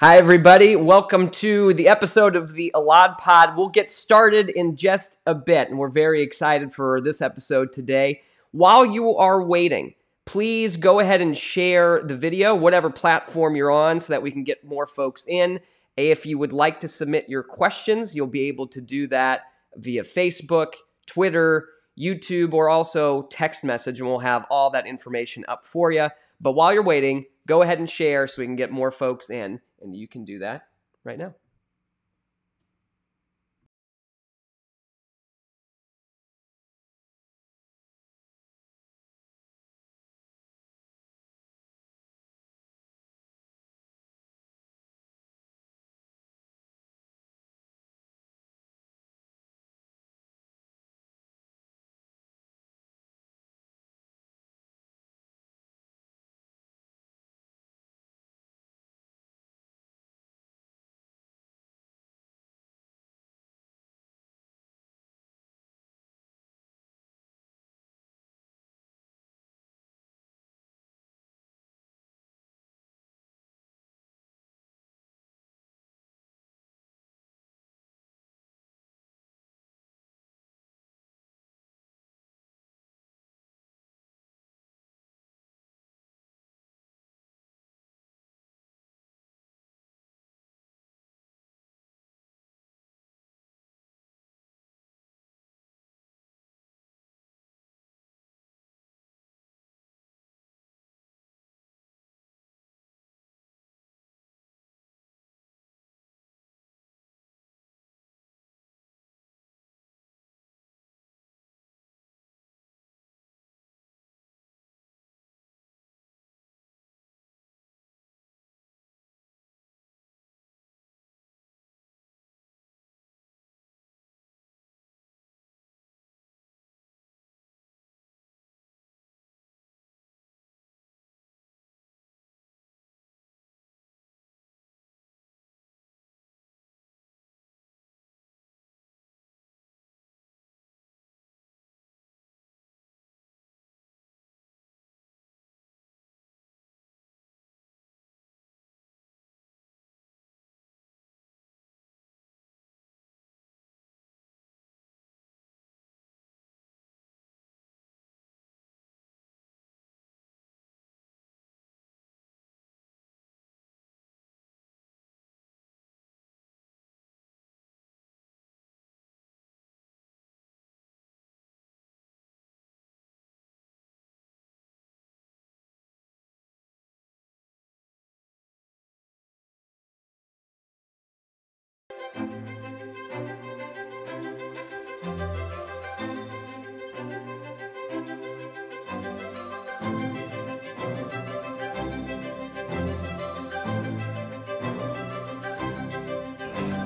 Hi, everybody. Welcome to the episode of the Elad Pod. We'll get started in just a bit, and we're very excited for this episode today. While you are waiting, please go ahead and share the video, whatever platform you're on, so that we can get more folks in. If you would like to submit your questions, you'll be able to do that via Facebook, Twitter, YouTube, or also text message, and we'll have all that information up for you. But while you're waiting, go ahead and share so we can get more folks in. And you can do that right now.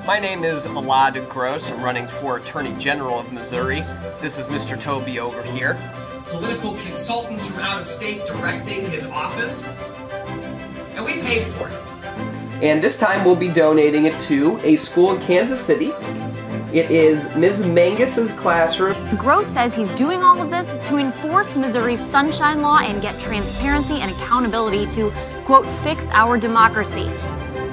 My name is Elad Gross. I'm running for Attorney General of Missouri. This is Mr. Toby over here. Political consultants from out of state directing his office. And we paid for it. And this time we'll be donating it to a school in Kansas City. It is Ms. Mangus's classroom. Gross says he's doing all of this to enforce Missouri's sunshine law and get transparency and accountability to, quote, fix our democracy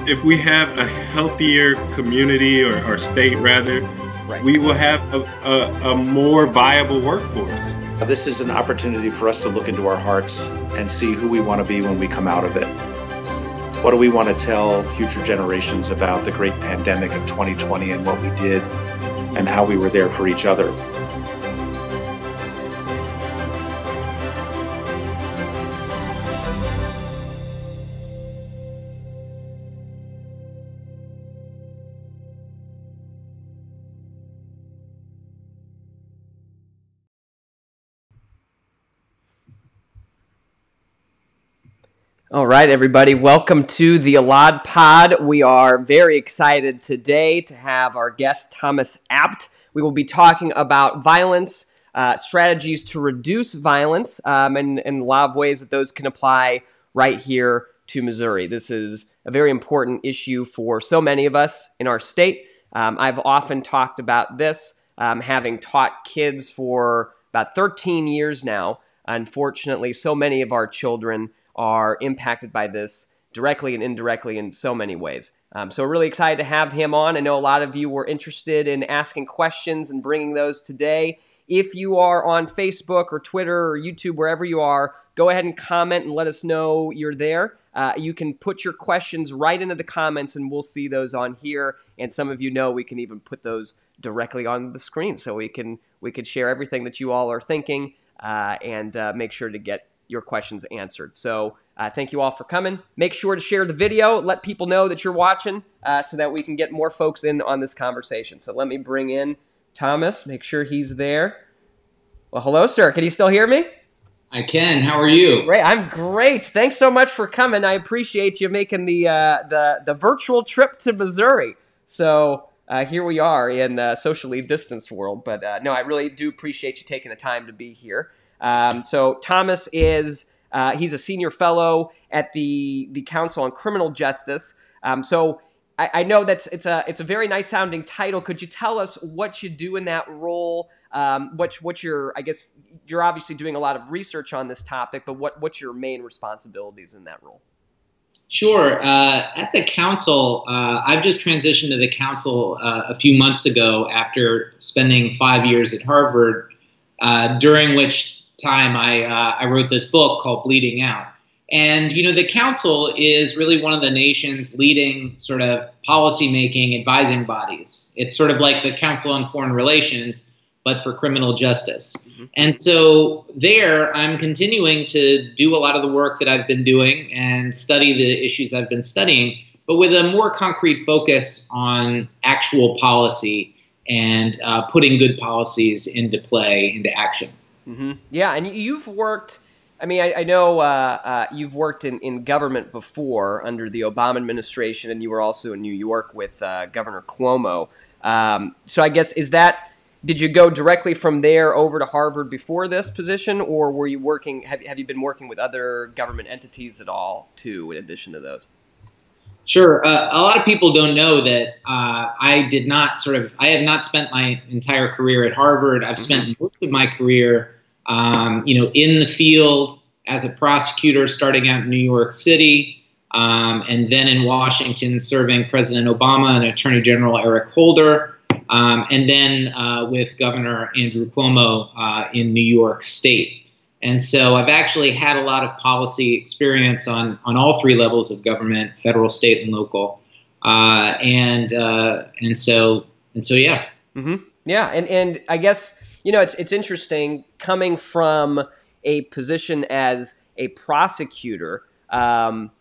if we have a healthier community or, or state rather, right. we will have a, a, a more viable workforce. This is an opportunity for us to look into our hearts and see who we want to be when we come out of it. What do we want to tell future generations about the great pandemic of 2020 and what we did and how we were there for each other? All right, everybody, welcome to the Elad Pod. We are very excited today to have our guest, Thomas Abt. We will be talking about violence, uh, strategies to reduce violence, um, and, and a lot of ways that those can apply right here to Missouri. This is a very important issue for so many of us in our state. Um, I've often talked about this, um, having taught kids for about 13 years now. Unfortunately, so many of our children are impacted by this directly and indirectly in so many ways. Um, so, really excited to have him on. I know a lot of you were interested in asking questions and bringing those today. If you are on Facebook or Twitter or YouTube, wherever you are, go ahead and comment and let us know you're there. Uh, you can put your questions right into the comments and we'll see those on here. And some of you know we can even put those directly on the screen so we can we can share everything that you all are thinking uh, and uh, make sure to get your questions answered. So uh, thank you all for coming. Make sure to share the video. Let people know that you're watching uh, so that we can get more folks in on this conversation. So let me bring in Thomas. Make sure he's there. Well, hello, sir. Can you still hear me? I can. How are you? Great. I'm great. Thanks so much for coming. I appreciate you making the uh, the the virtual trip to Missouri. So uh, here we are in the socially distanced world. But uh, no, I really do appreciate you taking the time to be here. Um, so Thomas is uh, he's a senior fellow at the the Council on Criminal Justice. Um, so I, I, know that's it's a it's a very nice sounding title. Could you tell us what you do in that role? Um, what what your I guess you're obviously doing a lot of research on this topic, but what what's your main responsibilities in that role? Sure. Uh, at the council, uh, I've just transitioned to the council uh, a few months ago after spending five years at Harvard, uh, during which time I, uh, I wrote this book called Bleeding Out. And, you know, the council is really one of the nation's leading sort of policy making advising bodies. It's sort of like the Council on Foreign Relations, but for criminal justice. Mm-hmm. And so there, I'm continuing to do a lot of the work that I've been doing and study the issues I've been studying, but with a more concrete focus on actual policy and uh, putting good policies into play, into action. Mm-hmm. Yeah, and you've worked. I mean, I, I know uh, uh, you've worked in, in government before under the Obama administration, and you were also in New York with uh, Governor Cuomo. Um, so I guess is that did you go directly from there over to Harvard before this position, or were you working? Have, have you been working with other government entities at all, too, in addition to those? Sure. Uh, a lot of people don't know that uh, I did not sort of. I have not spent my entire career at Harvard. I've spent mm-hmm. most of my career, um, you know, in the field as a prosecutor, starting out in New York City, um, and then in Washington, serving President Obama and Attorney General Eric Holder. Um, and then uh, with Governor Andrew Cuomo uh, in New York State. And so I've actually had a lot of policy experience on, on all three levels of government, federal, state, and local. Uh, and uh, and so and so yeah. Mm-hmm. Yeah, and and I guess you know it's it's interesting coming from a position as a prosecutor. Um,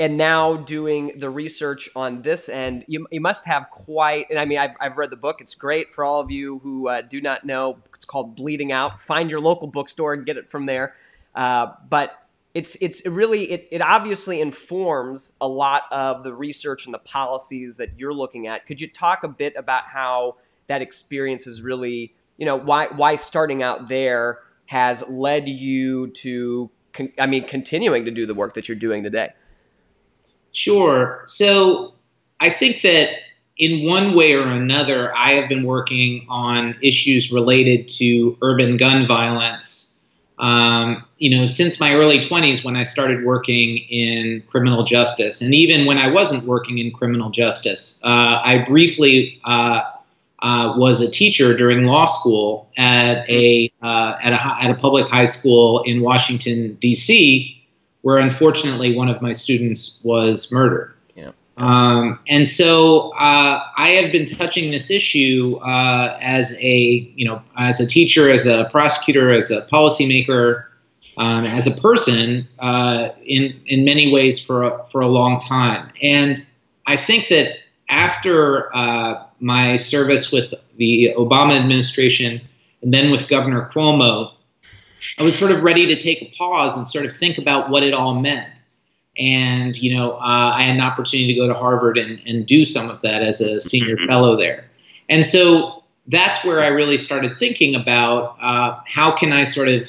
and now doing the research on this end, you, you must have quite, and I mean, I've, I've read the book. It's great for all of you who uh, do not know. It's called Bleeding Out. Find your local bookstore and get it from there. Uh, but it's it's really it, it obviously informs a lot of the research and the policies that you're looking at. Could you talk a bit about how that experience is really, you know, why why starting out there has led you to, con- I mean, continuing to do the work that you're doing today? Sure. So I think that in one way or another, I have been working on issues related to urban gun violence. Um, you know, since my early 20s when I started working in criminal justice, and even when I wasn't working in criminal justice, uh, I briefly uh, uh, was a teacher during law school at a uh, at a at a public high school in Washington D.C where unfortunately one of my students was murdered. Yeah. Um, and so uh, I have been touching this issue uh, as a you know as a teacher, as a prosecutor, as a policymaker, um, as a person uh, in in many ways for a, for a long time. And I think that after uh, my service with the Obama administration and then with Governor Cuomo, I was sort of ready to take a pause and sort of think about what it all meant. And, you know, uh, I had an opportunity to go to Harvard and, and do some of that as a senior mm-hmm. fellow there. And so that's where I really started thinking about uh, how can I sort of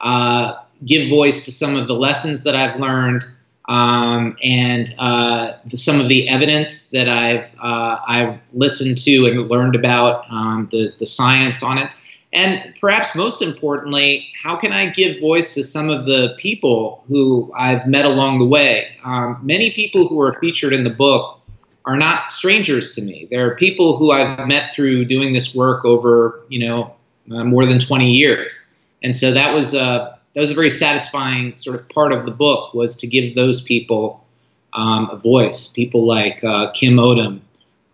uh, give voice to some of the lessons that I've learned um, and uh, the, some of the evidence that I've uh, I've listened to and learned about um, the the science on it, And perhaps most importantly, how can I give voice to some of the people who I've met along the way? Um, many people who are featured in the book are not strangers to me. There are people who I've met through doing this work over, you know, uh, more than 20 years. And so that was uh, that was a very satisfying sort of part of the book was to give those people um, a voice. People like uh, Kim Odom,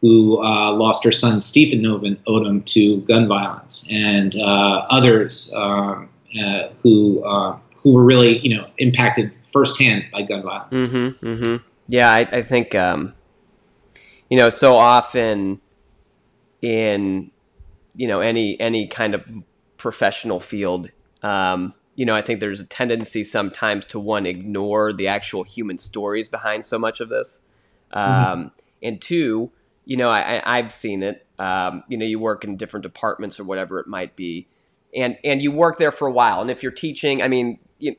who uh, lost her son Stephen Odom to gun violence, and uh, others um, uh, who uh, who were really you know impacted firsthand by gun violence. Mm-hmm, mm-hmm. Yeah, I, I think um, you know so often in you know any any kind of professional field. Um, you know, I think there's a tendency sometimes to one ignore the actual human stories behind so much of this, mm-hmm. um, and two, you know, I, have seen it. Um, you know, you work in different departments or whatever it might be, and and you work there for a while. And if you're teaching, I mean, you,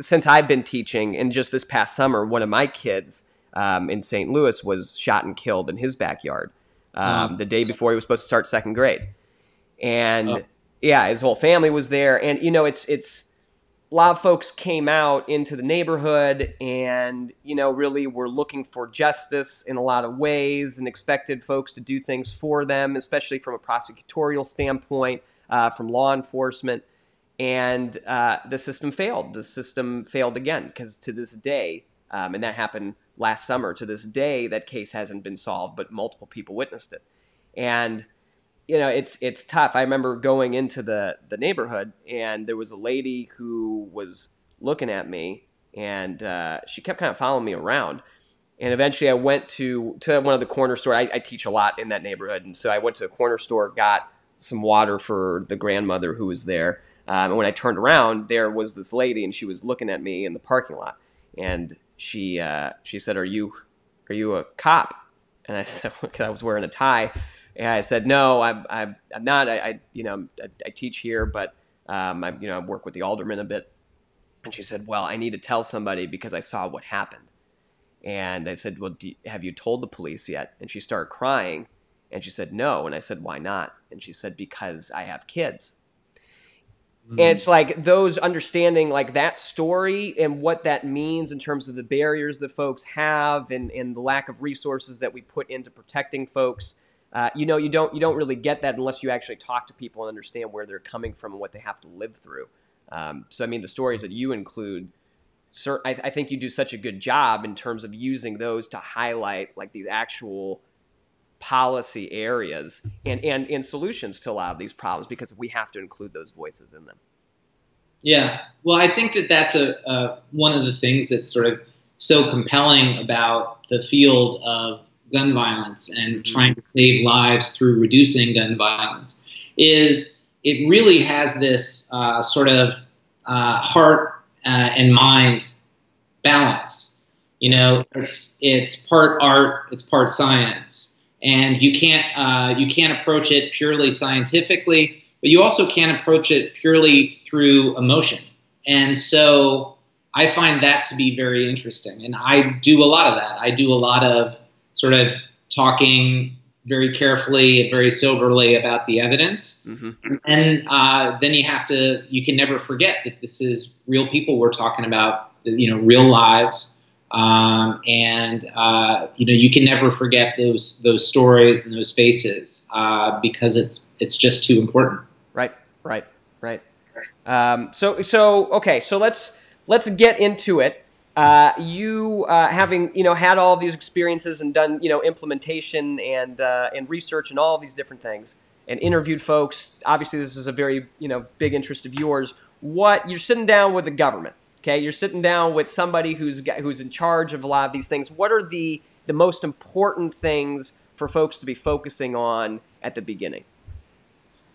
since I've been teaching, and just this past summer, one of my kids um, in St. Louis was shot and killed in his backyard um, the day before he was supposed to start second grade, and. Oh yeah, his whole family was there, and you know, it's it's a lot of folks came out into the neighborhood and you know really were looking for justice in a lot of ways and expected folks to do things for them especially from a prosecutorial standpoint uh, from law enforcement. And uh, the system failed. The system failed again because to this day um, and that happened last summer to this day that case hasn't been solved but multiple people witnessed it. And you know it's it's tough. I remember going into the the neighborhood and there was a lady who was looking at me and uh, she kept kind of following me around. And eventually i went to to one of the corner store. I, I, teach a lot in that neighborhood. And so i went to a corner store got some water for the grandmother who was there. Um, and when i turned around there was this lady and she was looking at me in the parking lot. And she uh, she said are you are you a cop? And i said because i was wearing a tie and I said, no, I'm, I'm, I'm not. I, I you know, I, I, teach here, but um, I, you know, I work with the alderman a bit. And she said, well, I need to tell somebody because I saw what happened. And I said, well, you, have you told the police yet? And she started crying. And she said, no. And I said, why not? And she said, because I have kids. Mm-hmm. And it's like those understanding like that story and what that means in terms of the barriers that folks have and, and the lack of resources that we put into protecting folks uh, you know, you don't you don't really get that unless you actually talk to people and understand where they're coming from and what they have to live through. Um, so, I mean, the stories that you include, sir, I, I, think you do such a good job in terms of using those to highlight like these actual policy areas and and and solutions to a lot of these problems because we have to include those voices in them. Yeah, well, I think that that's a, a one of the things that's sort of so compelling about the field of gun violence and mm-hmm. trying to save lives through reducing gun violence is it really has this uh, sort of uh, heart uh, and mind balance. You know, it's it's part art, it's part science, and you can't uh, you can't approach it purely scientifically, but you also can't approach it purely through emotion. And so I find that to be very interesting, and I do a lot of that. I do a lot of sort of talking very carefully and very soberly about the evidence. Mm-hmm. And uh, then you have to, you can never forget that this is real people we're talking about, you know, real lives. Um, and uh, you know, you can never forget those those stories and those faces uh, because it's it's just too important. Right, right, right. Um, so so okay, so let's let's get into it. Uh, you uh, having you know had all these experiences and done you know implementation and uh, and research and all these different things and interviewed folks. Obviously, this is a very you know big interest of yours. What you're sitting down with the government, okay? You're sitting down with somebody who's who's in charge of a lot of these things. What are the the most important things for folks to be focusing on at the beginning?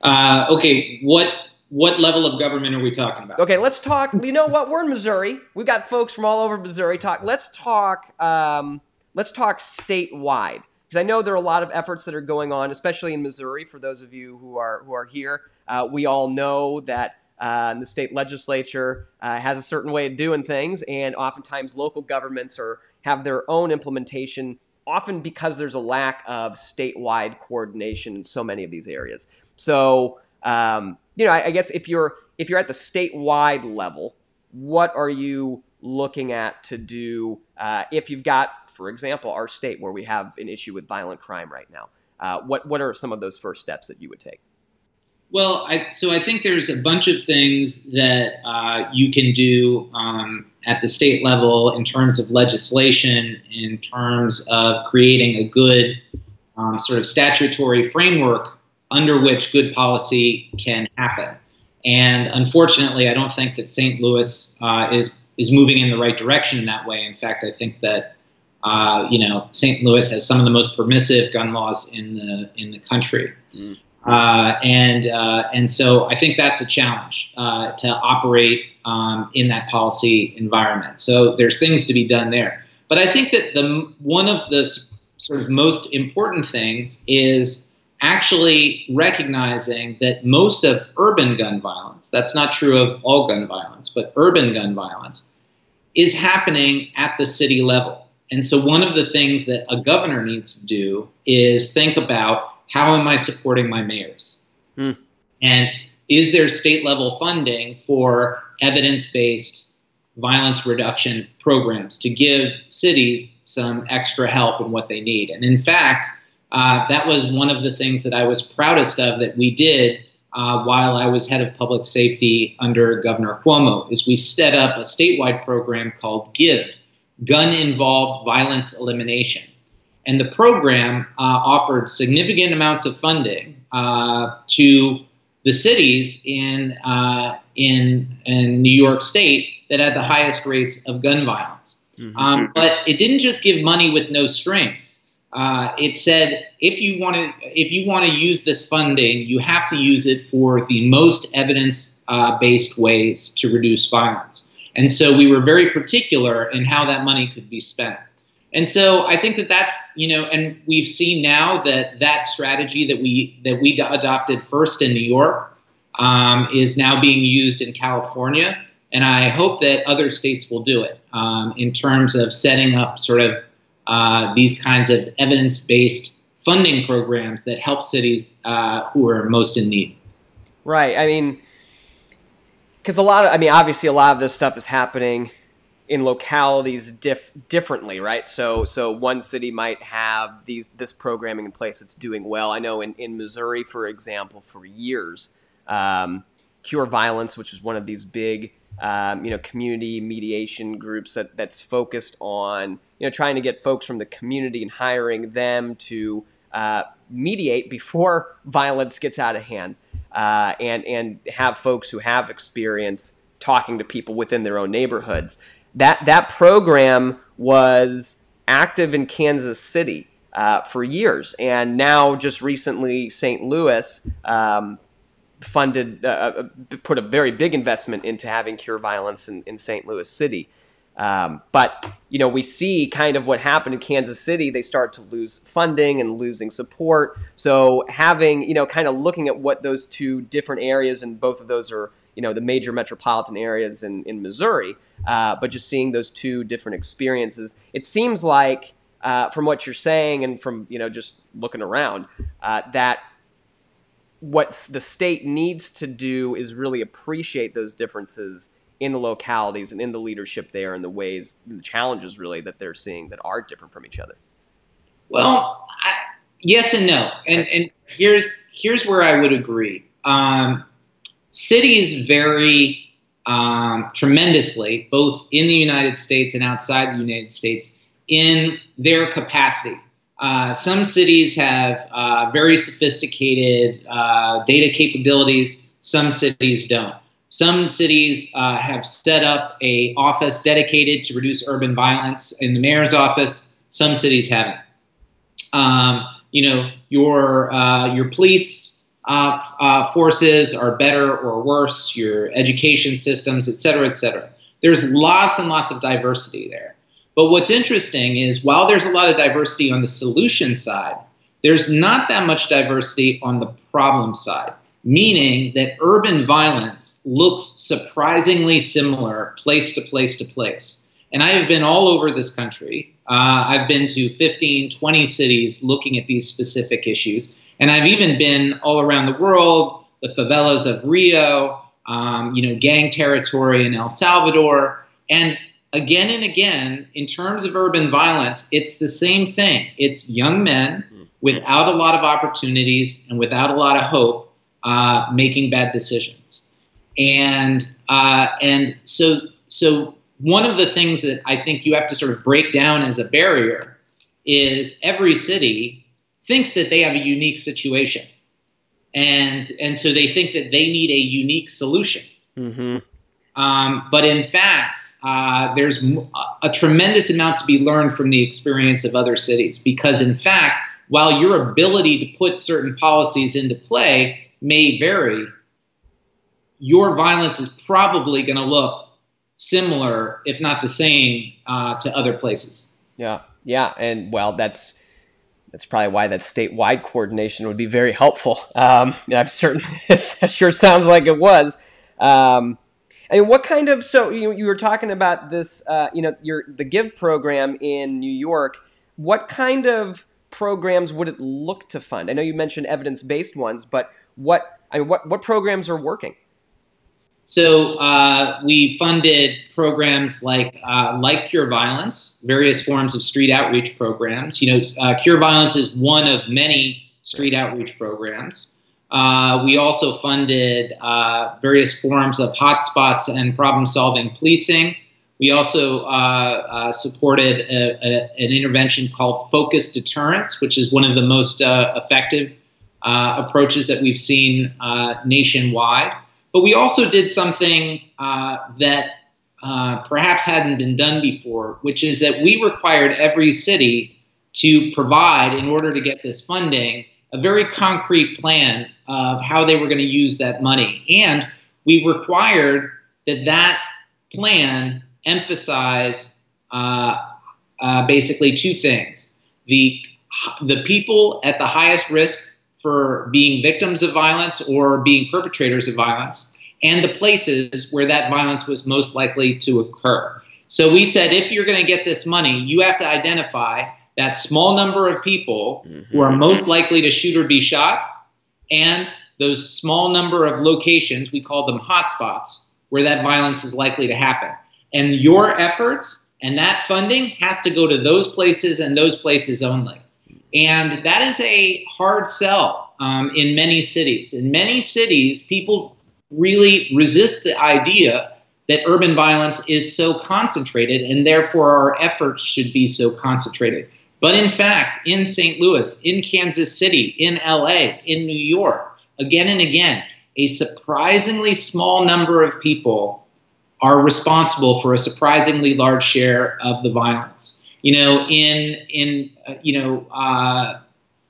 Uh, okay, what what level of government are we talking about? Okay, let's talk. You know what? We're in Missouri. We've got folks from all over Missouri. Talk. Let's talk. Um, let's talk statewide because I know there are a lot of efforts that are going on, especially in Missouri. For those of you who are who are here, uh, we all know that uh, the state legislature uh, has a certain way of doing things, and oftentimes local governments are have their own implementation. Often because there's a lack of statewide coordination in so many of these areas. So um, you know, I, I guess if you're if you're at the statewide level, what are you looking at to do uh, if you've got, for example, our state where we have an issue with violent crime right now? Uh, what what are some of those first steps that you would take? Well, I, so I think there's a bunch of things that uh, you can do um, at the state level in terms of legislation, in terms of creating a good um, sort of statutory framework under which good policy can happen. And unfortunately, I don't think that St. Louis uh, is is moving in the right direction in that way. In fact, I think that uh, you know St. Louis has some of the most permissive gun laws in the in the country. Mm. Uh, and uh, and so I think that's a challenge uh, to operate um, in that policy environment. So there's things to be done there. But I think that the one of the sort of most important things is actually recognizing that most of urban gun violence, that's not true of all gun violence, but urban gun violence, is happening at the city level. And so one of the things that a governor needs to do is think about how am I supporting my mayors? Hmm. And is there state level funding for evidence based violence reduction programs to give cities some extra help in what they need? And in fact, uh, that was one of the things that I was proudest of that we did uh, while I was head of public safety under Governor Cuomo. Is we set up a statewide program called GIVE, Gun Involved Violence Elimination, and the program uh, offered significant amounts of funding uh, to the cities in uh, in in New York State that had the highest rates of gun violence. Mm-hmm. Um, but it didn't just give money with no strings uh, it said if you want to if you want to use this funding, you have to use it for the most evidence uh, based ways to reduce violence. And so we were very particular in how that money could be spent. And so I think that that's you know, and we've seen now that that strategy that we that we adopted first in New York um, is now being used in California. And I hope that other states will do it um, in terms of setting up sort of uh, these kinds of evidence based funding programs that help cities uh, who are most in need. Right. I mean, because a lot of, I mean, obviously, a lot of this stuff is happening in localities diff- differently, right? So, so one city might have these this programming in place that's doing well. I know in, in Missouri, for example, for years, um, Cure Violence, which is one of these big um, you know, community mediation groups that that's focused on you know trying to get folks from the community and hiring them to uh, mediate before violence gets out of hand, uh, and and have folks who have experience talking to people within their own neighborhoods. That that program was active in Kansas City. Uh, for years, and now just recently, St. Louis um, funded, uh, uh, put a very big investment into having cure violence in, in St. Louis City. Um, but you know, we see kind of what happened in Kansas City. They start to lose funding and losing support. So having you know, kind of looking at what those two different areas, and both of those are you know the major metropolitan areas in in Missouri. Uh, but just seeing those two different experiences, it seems like uh, from what you're saying and from you know just looking around uh, that what the state needs to do is really appreciate those differences in the localities and in the leadership there and the ways the challenges really that they're seeing that are different from each other well I, yes and no and and here's here's where i would agree um, cities vary um, tremendously both in the united states and outside the united states in their capacity uh, some cities have uh, very sophisticated uh, data capabilities. Some cities don't. Some cities uh, have set up a office dedicated to reduce urban violence in the mayor's office. Some cities haven't. Um, you know, your uh, your police forces are better or worse. Your education systems, et cetera, et cetera. There's lots and lots of diversity there. But what's interesting is while there's a lot of diversity on the solution side, there's not that much diversity on the problem side, meaning that urban violence looks surprisingly similar place to place to place. And I have been all over this country. Uh, I've been to 15, 20 cities looking at these specific issues. And I've even been all around the world the favelas of Rio, um, you know, gang territory in El Salvador, and again and again, in terms of urban violence, it's the same thing. It's young men without a lot of opportunities and without a lot of hope uh, making bad decisions. And uh, and so so one of the things that I think you have to sort of break down as a barrier is every city thinks that they have a unique situation, and and so they think that they need a unique solution. Mm-hmm. Um, but in fact, uh, there's a tremendous amount to be learned from the experience of other cities because, in fact, while your ability to put certain policies into play may vary, your violence is probably going to look similar, if not the same, uh, to other places. Yeah, yeah, and well, that's that's probably why that statewide coordination would be very helpful. Um, I'm certain it sure sounds like it was. Um, I mean, what kind of so you, you were talking about this, uh, you know, your the Give program in New York. What kind of programs would it look to fund? I know you mentioned evidence based ones, but what I mean, what what programs are working? So uh, we funded programs like uh, like Cure Violence, various forms of street outreach programs. You know, uh, Cure Violence is one of many street outreach programs. Uh, we also funded uh, various forms of hotspots and problem solving policing. We also uh, supported a, a, an intervention called Focus deterrence, which is one of the most effective uh, approaches that we've seen nationwide. But we also did something that perhaps hadn't been done before, which is that we required every city to provide, in order to get this funding, a very concrete plan of how they were going to use that money. And we required that that plan emphasize uh, uh, basically two things: the the people at the highest risk for being victims of violence or being perpetrators of violence, and the places where that violence was most likely to occur. So we said, if you're going to get this money, you have to identify that small number of people mm-hmm. who are most likely to shoot or be shot, and those small number of locations, we call them hotspots, where that violence is likely to happen. And your efforts and that funding has to go to those places and those places only. And that is a hard sell um, in many cities. In many cities, people really resist the idea that urban violence is so concentrated and therefore our efforts should be so concentrated. But in fact, in St. Louis, in Kansas City, in LA, in New York, again and again, a surprisingly small number of people are responsible for a surprisingly large share of the violence. You know, in in uh, you know, uh,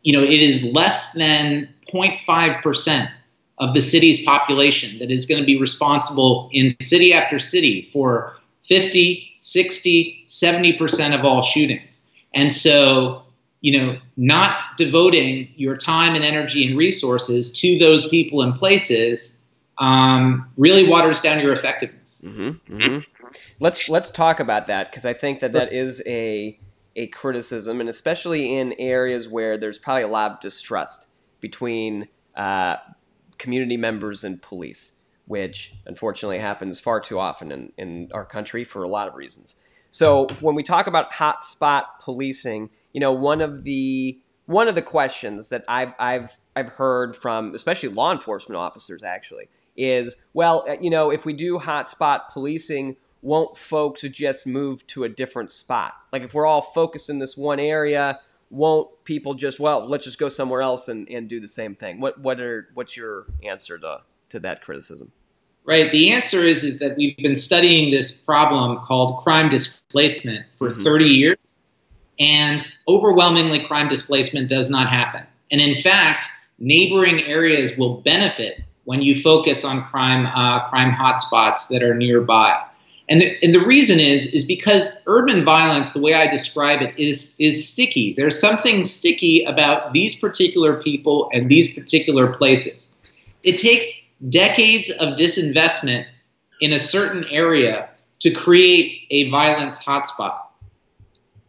you know, it is less than 0.5 percent of the city's population that is going to be responsible in city after city for 50, 60, 70 percent of all shootings. And so, you know, not devoting your time and energy and resources to those people and places um, really waters down your effectiveness. Mm-hmm, mm-hmm. Let's let's talk about that because I think that that is a a criticism, and especially in areas where there's probably a lot of distrust between uh, community members and police, which unfortunately happens far too often in, in our country for a lot of reasons. So when we talk about hotspot policing, you know, one of the one of the questions that I've I've I've heard from especially law enforcement officers actually is, well, uh, you know, if we do hotspot policing, won't folks just move to a different spot? Like if we're all focused in this one area, won't people just well, let's just go somewhere else and, and do the same thing? What what are what's your answer to to that criticism? Right. The answer is is that we've been studying this problem called crime displacement for mm-hmm. 30 years, and overwhelmingly, crime displacement does not happen. And in fact, neighboring areas will benefit when you focus on crime uh, crime hotspots that are nearby. And the, and the reason is is because urban violence, the way I describe it, is is sticky. There's something sticky about these particular people and these particular places. It takes decades of disinvestment in a certain area to create a violence hotspot.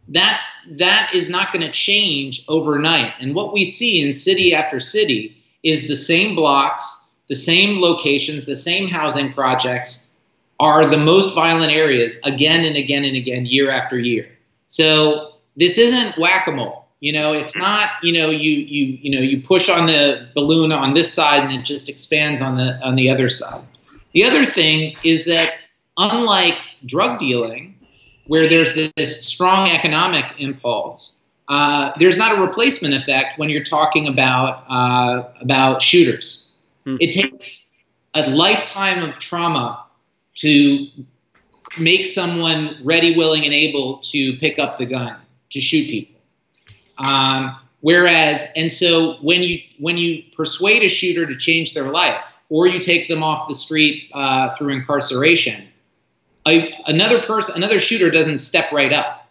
That that is not going to change overnight. And what we see in city after city is the same blocks, the same locations, the same housing projects are the most violent areas again and again and again, year after year. So this isn't whack-a-mole. You know, it's not, you know, you you you know, you push on the balloon on this side and it just expands on the on the other side. The other thing is that unlike drug dealing, where there's this strong economic impulse, uh, there's not a replacement effect when you're talking about uh, about shooters. Hmm. It takes a lifetime of trauma to make someone ready, willing, and able to pick up the gun to shoot people. Um, whereas, and so when you when you persuade a shooter to change their life, or you take them off the street uh, through incarceration, another person, another shooter doesn't step right up.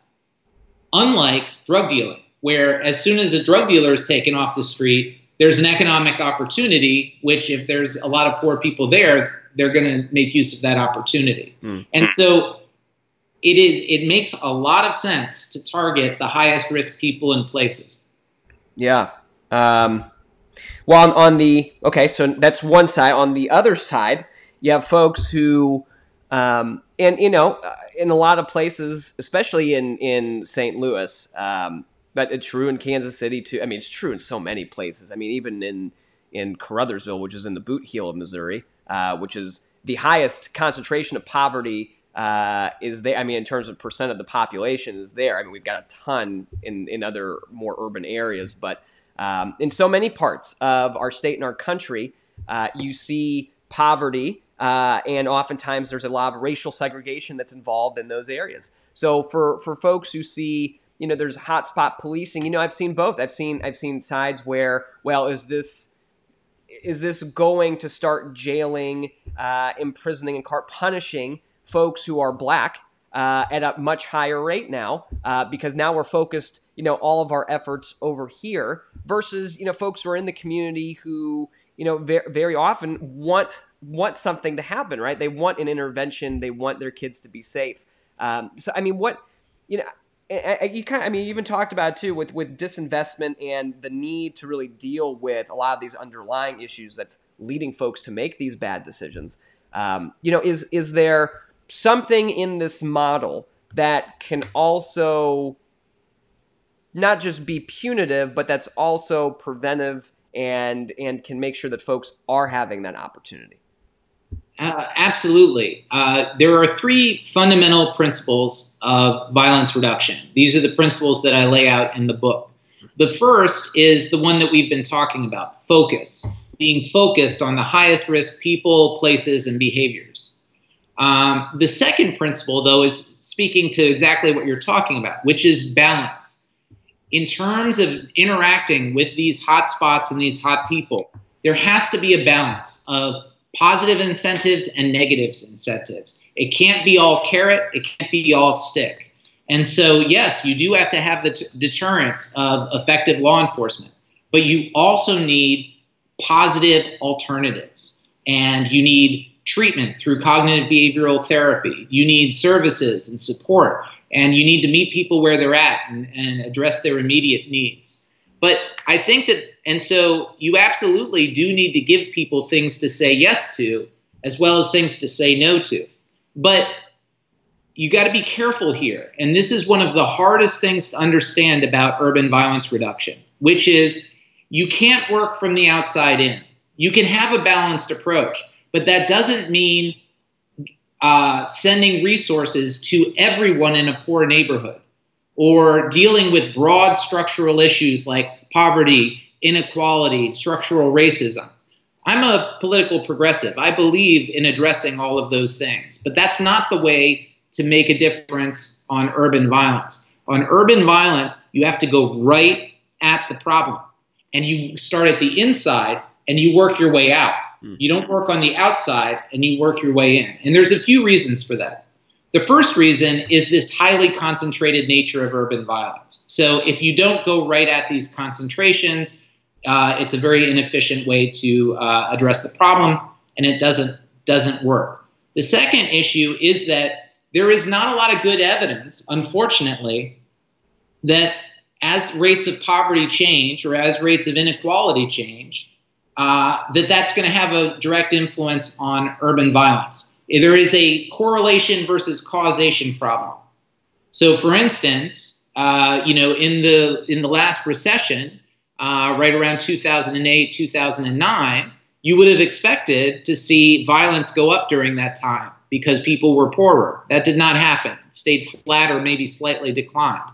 Unlike drug dealing, where as soon as a drug dealer is taken off the street, there's an economic opportunity, which if there's a lot of poor people there, they're going to make use of that opportunity. Mm. And so it is it makes a lot of sense to target the highest risk people and places. Yeah. Um, well, on, on the okay, so that's one side. On the other side, you have folks who, um, and you know, uh, in a lot of places, especially in in St. Louis, um, but it's true in Kansas City too. I mean, it's true in so many places. I mean, even in in Caruthersville, which is in the boot heel of Missouri, uh, which is the highest concentration of poverty uh, is there. I mean, in terms of percent of the population is there. I mean, we've got a ton in in other more urban areas, but um, in so many parts of our state and our country, uh, you see poverty, uh, and oftentimes there's a lot of racial segregation that's involved in those areas. So for for folks who see you know there's hotspot policing you know i've seen both i've seen i've seen sides where well is this is this going to start jailing uh, imprisoning and cart punishing folks who are black uh, at a much higher rate now uh, because now we're focused, you know, all of our efforts over here versus, you know, folks who are in the community who, you know, very, very often want want something to happen, right? They want an intervention. They want their kids to be safe. Um, so, I mean, what, you know, you kind of, I mean, you even talked about too with with disinvestment and the need to really deal with a lot of these underlying issues that's leading folks to make these bad decisions. Um, you know, is is there something in this model that can also not just be punitive, but that's also preventive and and can make sure that folks are having that opportunity. Uh, absolutely. Uh, there are three fundamental principles of violence reduction. These are the principles that I lay out in the book. The first is the one that we've been talking about focus, being focused on the highest risk people, places, and behaviors. Um, the second principle, though, is speaking to exactly what you're talking about, which is balance. In terms of interacting with these hot spots and these hot people, there has to be a balance of positive incentives and negative incentives. It can't be all carrot, it can't be all stick. And so, yes, you do have to have the t- deterrence of effective law enforcement, but you also need positive alternatives. And you need treatment through cognitive behavioral therapy. You need services and support, and you need to meet people where they're at and, and address their immediate needs. But I think that, and so you absolutely do need to give people things to say yes to, as well as things to say no to. But you got to be careful here. And this is one of the hardest things to understand about urban violence reduction, which is you can't work from the outside in. You can have a balanced approach but that doesn't mean uh, sending resources to everyone in a poor neighborhood or dealing with broad structural issues like poverty, inequality, structural racism. I'm a political progressive. I believe in addressing all of those things, but that's not the way to make a difference on urban violence. On urban violence, you have to go right at the problem and you start at the inside and you work your way out. Hmm. You don't work on the outside and you work your way in. And there's a few reasons for that. The first reason is this highly concentrated nature of urban violence. So if you don't go right at these concentrations, uh, it's a very inefficient way to uh, address the problem, and it doesn't doesn't work. The second issue is that there is not a lot of good evidence, unfortunately, that as rates of poverty change or as rates of inequality change, uh, that that's going to have a direct influence on urban violence. There is a correlation versus causation problem. So, for instance, uh, you know, in the in the last recession, uh, right around 2008, 2009, you would have expected to see violence go up during that time because people were poorer. That did not happen. It stayed flat or maybe slightly declined.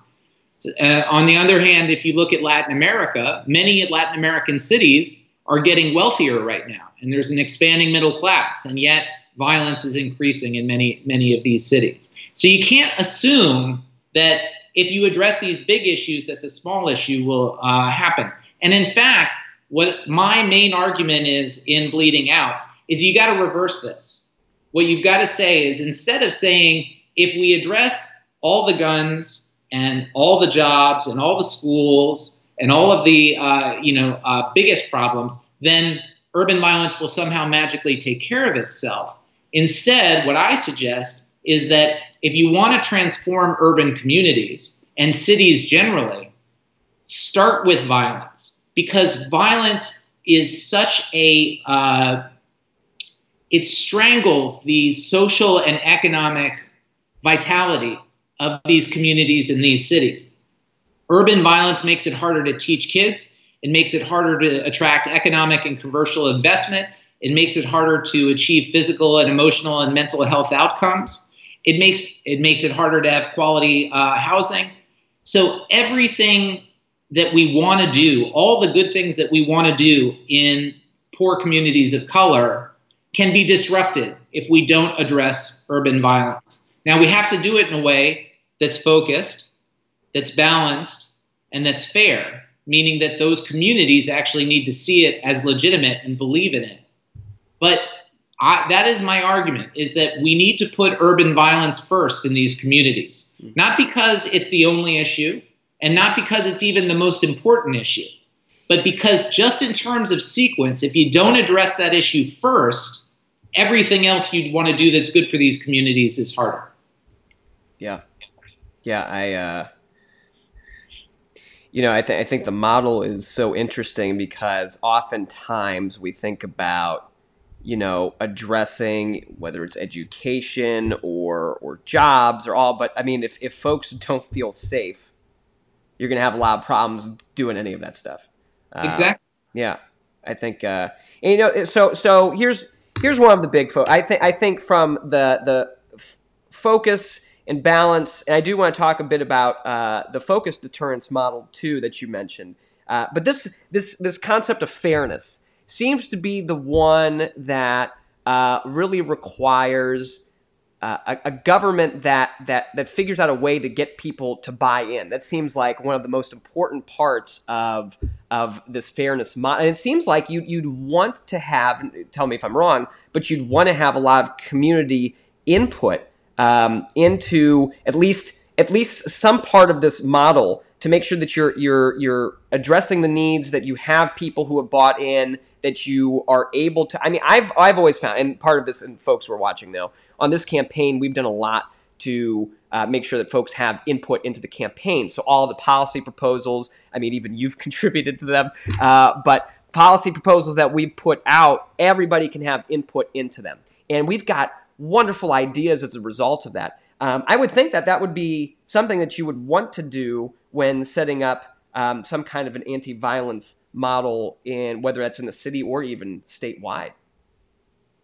Uh, on the other hand, if you look at Latin America, many Latin American cities are getting wealthier right now, and there's an expanding middle class, and yet violence is increasing in many many of these cities. So you can't assume that if you address these big issues, that the small issue will uh, happen. And in fact, what my main argument is in bleeding out is you got to reverse this. What you've got to say is instead of saying if we address all the guns and all the jobs and all the schools and all of the uh, you know uh, biggest problems, then urban violence will somehow magically take care of itself. Instead, what I suggest is that if you want to transform urban communities and cities generally, start with violence because violence is such a uh, it strangles the social and economic vitality of these communities in these cities. Urban violence makes it harder to teach kids. It makes it harder to attract economic and commercial investment. It makes it harder to achieve physical and emotional and mental health outcomes. It makes it makes it harder to have quality uh, housing. So everything that we want to do, all the good things that we want to do in poor communities of color, can be disrupted if we don't address urban violence. Now we have to do it in a way that's focused, that's balanced, and that's fair, meaning that those communities actually need to see it as legitimate and believe in it. But I, that is my argument is that we need to put urban violence first in these communities mm-hmm. not because it's the only issue and not because it's even the most important issue but because just in terms of sequence if you don't address that issue first everything else you'd want to do that's good for these communities is harder yeah yeah i uh you know I, th- I think the model is so interesting because oftentimes we think about you know, addressing whether it's education or or jobs or all. But I mean, if if folks don't feel safe, you're gonna have a lot of problems doing any of that stuff. Uh, exactly. Yeah, I think. Uh, and, you know, so so here's here's one of the big. Fo- I think I think from the the f- focus and balance, and I do want to talk a bit about uh, the focus deterrence model too that you mentioned. Uh, but this this this concept of fairness seems to be the one that uh, really requires uh, a, a, government that that that figures out a way to get people to buy in. That seems like one of the most important parts of of this fairness model. And it seems like you you'd want to have. Tell me if I'm wrong, but you'd want to have a lot of community input um, into at least at least some part of this model to make sure that you're you're you're addressing the needs that you have people who have bought in that you are able to. I mean, I've I've always found, and part of this, and folks who are watching now on this campaign, we've done a lot to uh, make sure that folks have input into the campaign. So all the policy proposals, I mean, even you've contributed to them, uh, but policy proposals that we put out, everybody can have input into them, and we've got wonderful ideas as a result of that. Um, I would think that that would be something that you would want to do when setting up um, some kind of an anti-violence model in whether that's in the city or even statewide.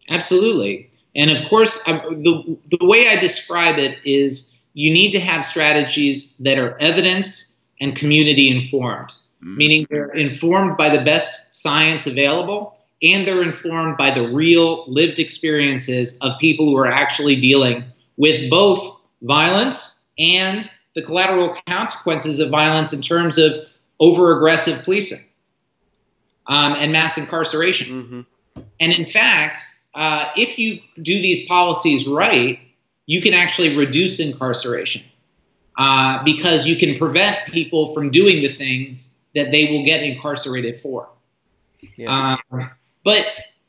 Absolutely, and of course, um, the the way I describe it is you need to have strategies that are evidence and community informed, mm-hmm. meaning they're informed by the best science available and they're informed by the real lived experiences of people who are actually dealing with both violence and the collateral consequences of violence in terms of over aggressive policing um, and mass incarceration. Mm-hmm. And in fact, uh, if you do these policies right, you can actually reduce incarceration uh, because you can prevent people from doing the things that they will get incarcerated for. Yeah. Uh, but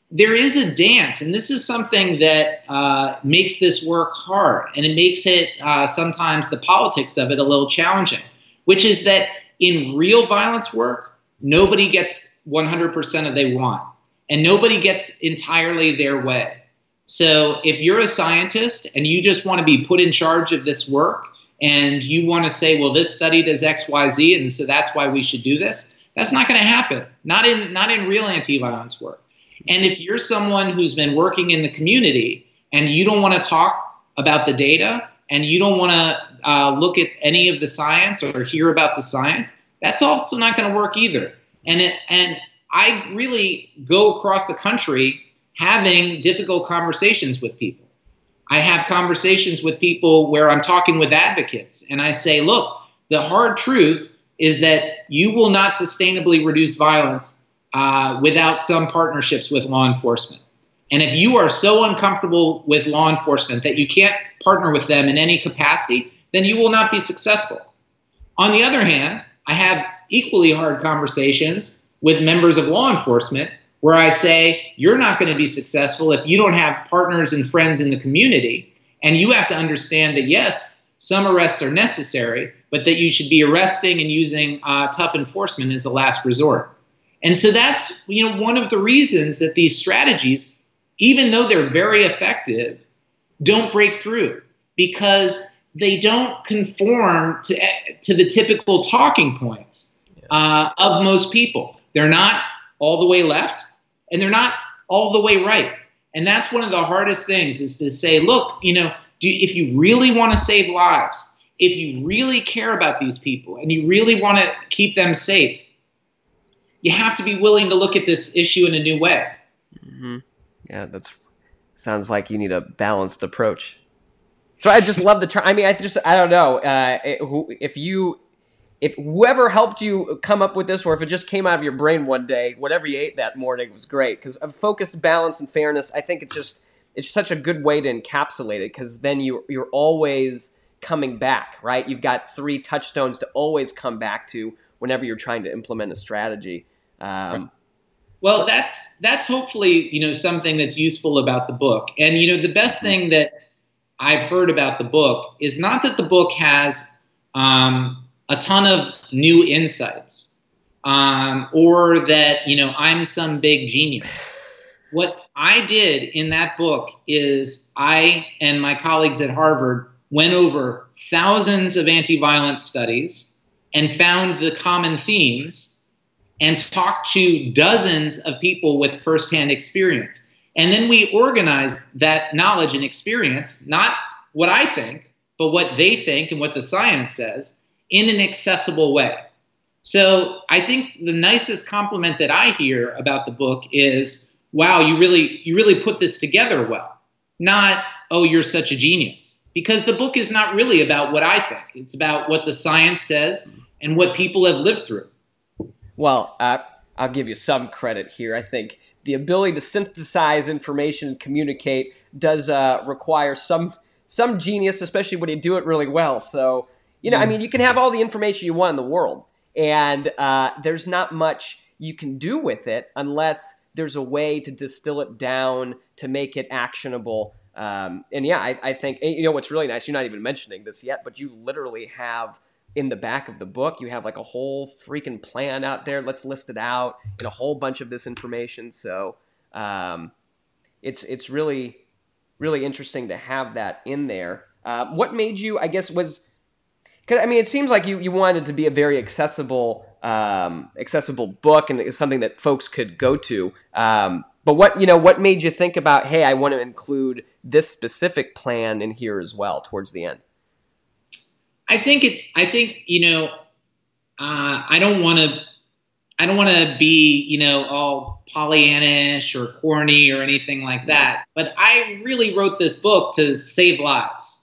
there is a dance, and this is something that uh, makes this work hard, and it makes it uh, sometimes the politics of it a little challenging, which is that in real violence work, nobody gets 100% of they want. And nobody gets entirely their way. So if you're a scientist and you just want to be put in charge of this work and you want to say, well, this study does X, Y, Z, and so that's why we should do this, that's not going to happen. Not in not in real anti-violence work. And if you're someone who's been working in the community and you don't want to talk about the data and you don't want to uh, look at any of the science or hear about the science, that's also not going to work either. And it, and I really go across the country having difficult conversations with people. I have conversations with people where I'm talking with advocates and I say, look, the hard truth is that you will not sustainably reduce violence uh, without some partnerships with law enforcement. And if you are so uncomfortable with law enforcement that you can't partner with them in any capacity, then you will not be successful. On the other hand, I have equally hard conversations with members of law enforcement where I say, you're not going to be successful if you don't have partners and friends in the community. And you have to understand that, yes, some arrests are necessary, but that you should be arresting and using uh, tough enforcement as a last resort. And so that's you know one of the reasons that these strategies, even though they're very effective, don't break through because they don't conform to, to the typical talking points uh, of most people. They're not all the way left and they're not all the way right. And that's one of the hardest things is to say, look, you know, do, if you really want to save lives, if you really care about these people and you really want to keep them safe, you have to be willing to look at this issue in a new way. Mm-hmm. Yeah, that's sounds like you need a balanced approach. So I just love the term. I mean, I just I don't know uh, if you if whoever helped you come up with this, or if it just came out of your brain one day, whatever you ate that morning was great. Because of focus, balance, and fairness, I think it's just it's such a good way to encapsulate it. Because then you you're always coming back, right? You've got three touchstones to always come back to whenever you're trying to implement a strategy. Um, well, that's that's hopefully you know something that's useful about the book. And you know the best thing that I've heard about the book is not that the book has um, a ton of new insights um, or that you know i'm some big genius. What i did in that book is i and my colleagues at harvard went over thousands of anti-violence studies and found the common themes and talked to dozens of people with firsthand experience. And then we organized that knowledge and experience not what i think but what they think and what the science says in an accessible way. So I think the nicest compliment that I hear about the book is, "Wow, you really you really put this together well." Not, "Oh, you're such a genius." Because the book is not really about what I think. It's about what the science says and what people have lived through. Well, uh, I'll give you some credit here. I think the ability to synthesize information and communicate does uh, require some some genius, especially when you do it really well. So you know, I mean, you can have all the information you want in the world, and uh, there's not much you can do with it unless there's a way to distill it down to make it actionable. Um, and yeah, I, I think you know what's really nice. You're not even mentioning this yet, but you literally have in the back of the book, you have like a whole freaking plan out there. Let's list it out and a whole bunch of this information. So um, it's it's really really interesting to have that in there. Uh, what made you? I guess was because I mean, it seems like you you wanted to be a very accessible um, accessible book and something that folks could go to. Um, but what you know, what made you think about, hey, I want to include this specific plan in here as well towards the end? I think it's. I think you know, uh, I don't want to. I don't want to be you know all Pollyannish or corny or anything like that. But I really wrote this book to save lives.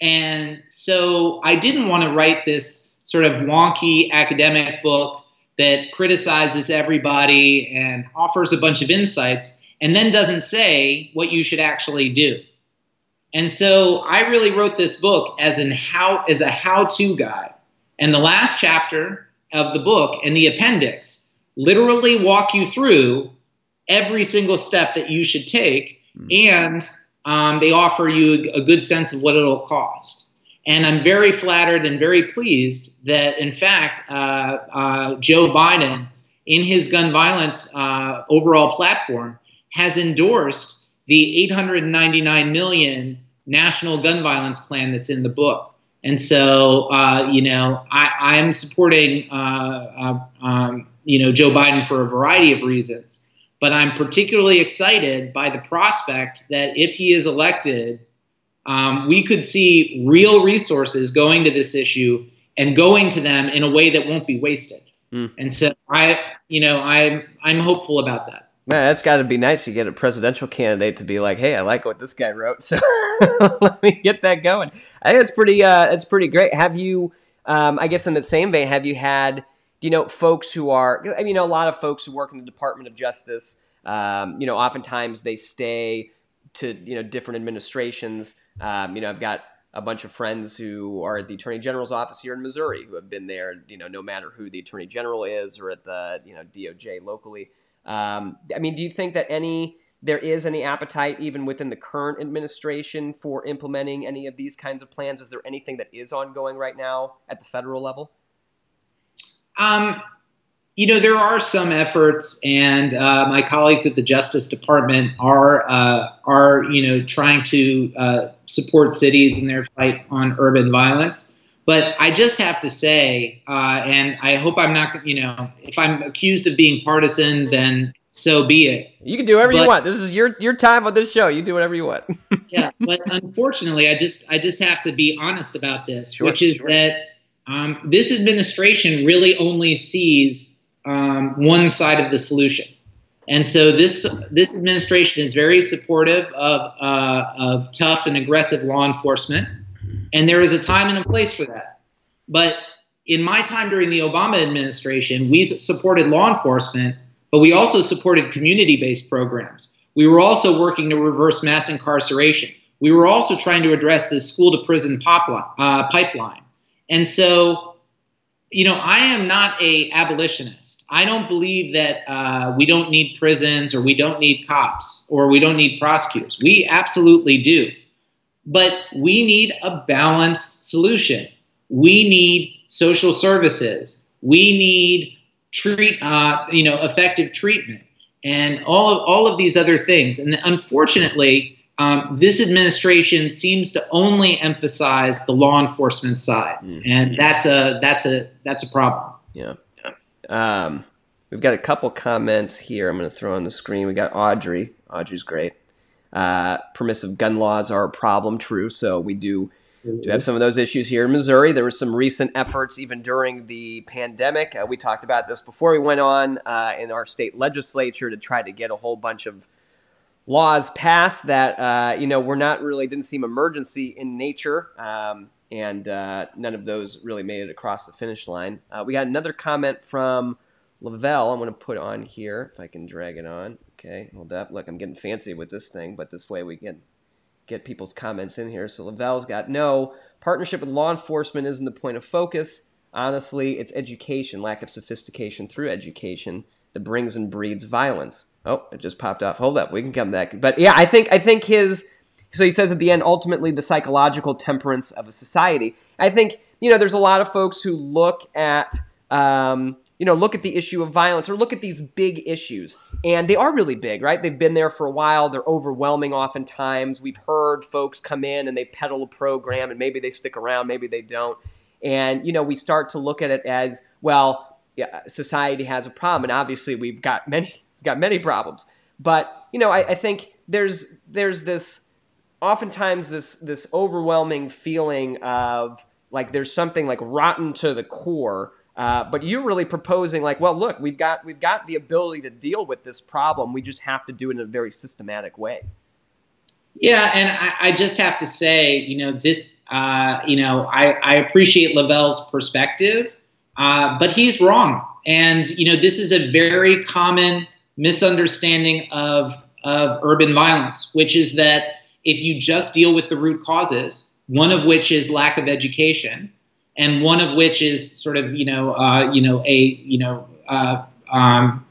And so I didn't want to write this sort of wonky academic book that criticizes everybody and offers a bunch of insights and then doesn't say what you should actually do. And so I really wrote this book as an how as a how-to guide. And the last chapter of the book and the appendix literally walk you through every single step that you should take mm. and um, they offer you a good sense of what it'll cost. And I'm very flattered and very pleased that, in fact, uh, uh, Joe Biden in his gun violence uh, overall platform, has endorsed the 899 million national gun violence plan that's in the book. And so, uh, you know, I, am supporting, uh, uh, um, you know, Joe Biden for a variety of reasons. But I'm particularly excited by the prospect that if he is elected, um, we could see real resources going to this issue and going to them in a way that won't be wasted. Mm. And so I, you know, I'm I'm hopeful about that. Man, that's got to be nice to get a presidential candidate to be like, "Hey, I like what this guy wrote, so let me get that going." I think it's pretty. Uh, it's pretty great. Have you? Um, I guess in the same vein, have you had? Do you know, folks who are. I mean, a lot of folks who work in the Department of Justice. Um, you know, oftentimes they stay to you know different administrations. Um, you know, I've got a bunch of friends who are at the Attorney General's office here in Missouri who have been there. You know, no matter who the Attorney General is, or at the you know DOJ locally. Um, I mean, do you think that any there is any appetite even within the current administration for implementing any of these kinds of plans? Is there anything that is ongoing right now at the federal level? Um, you know, there are some efforts, and uh, my colleagues at the Justice Department are uh, are you know trying to uh, support cities in their fight on urban violence. But I just have to say, uh, and I hope I'm not, you know, if I'm accused of being partisan, then so be it. You can do whatever but, you want. This is your your time on this show. You do whatever you want. yeah, but unfortunately, I just I just have to be honest about this, sure, which is sure. that um, this administration really only sees um, one side of the solution. And so this this administration is very supportive of uh, of tough and aggressive law enforcement. And there is a time and a place for that. But in my time during the Obama administration, we supported law enforcement, but we also supported community based programs. We were also working to reverse mass incarceration. We were also trying to address the school to prison uh, pipeline. And so, you know, I am not a abolitionist. I don't believe that uh, we don't need prisons or we don't need cops or we don't need prosecutors. We absolutely do. But we need a balanced solution. We need social services. We need treat, uh, you know, effective treatment, and all of all of these other things. And unfortunately, um, this administration seems to only emphasize the law enforcement side, mm-hmm. and that's a that's a that's a problem. Yeah. Um, we've got a couple comments here. I'm going to throw on the screen. We got Audrey. Audrey's great. Uh, permissive gun laws are a problem, true. So we do, do have some of those issues here in Missouri. There were some recent efforts, even during the pandemic. Uh, we talked about this before we went on uh, in our state legislature to try to get a whole bunch of laws passed that uh, you know were not really didn't seem emergency in nature. Um, and uh, none of those really made it across the finish line. Uh, we got another comment from Lavelle. I'm going to put on here if I can drag it on. Okay, hold up. Look, I'm getting fancy with this thing, but this way we can get people's comments in here. So Lavelle's got no partnership with law enforcement isn't the point of focus. Honestly, it's education, lack of sophistication through education that brings and breeds violence. Oh, it just popped off. Hold up, we can come back. But yeah, I think I think his so he says at the end, ultimately the psychological temperance of a society. I think you know there's a lot of folks who look at um, you know, look at the issue of violence or look at these big issues. And they are really big, right? They've been there for a while. They're overwhelming oftentimes. We've heard folks come in and they peddle a program and maybe they stick around, maybe they don't. And, you know, we start to look at it as, well, yeah, society has a problem. And obviously we've got many, got many problems. But, you know, I, I think there's, there's this, oftentimes this, this overwhelming feeling of like there's something like rotten to the core uh, but you're really proposing like, well, look, we've got we've got the ability to deal with this problem. We just have to do it in a very systematic way. Yeah, and I, I just have to say, you know, this, uh, you know, I, I appreciate Lavelle's perspective, uh, but he's wrong. And you know, this is a very common misunderstanding of of urban violence, which is that if you just deal with the root causes, one of which is lack of education, and one of which is sort of you know uh, you know a you know uh, um,